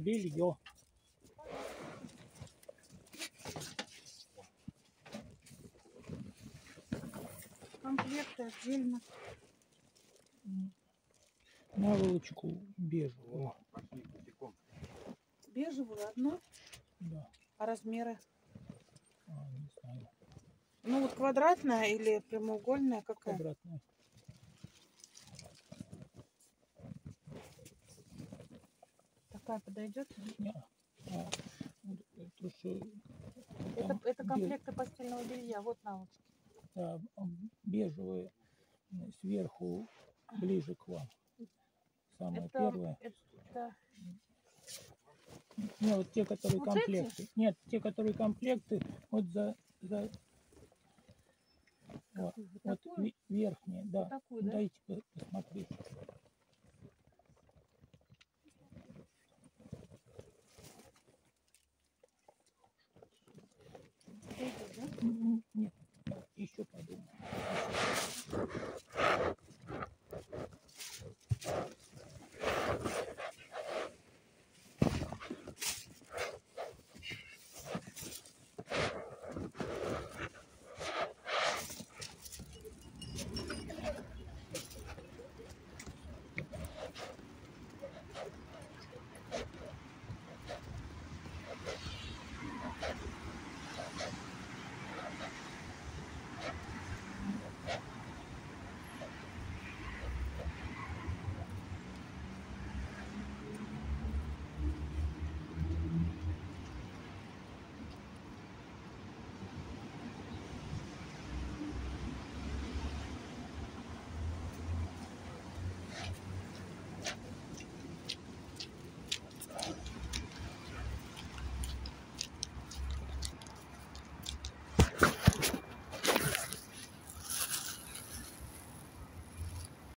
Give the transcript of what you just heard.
Белье. Комплекты отдельно. Наволочку бежевую. Бежевую одну, Да, а размеры? а, не знаю, Ну вот квадратная или прямоугольная какая? квадратная. Такая подойдет? Это Это, комплекты постельного белья. Вот наволочки. да, бежевые сверху ближе к вам. Самое Это, первое. это Не, вот те, которые Вот эти? комплекты. Нет, те, которые комплекты, вот за, за вот? Вот верхние, да. Вот такую, да? Дайте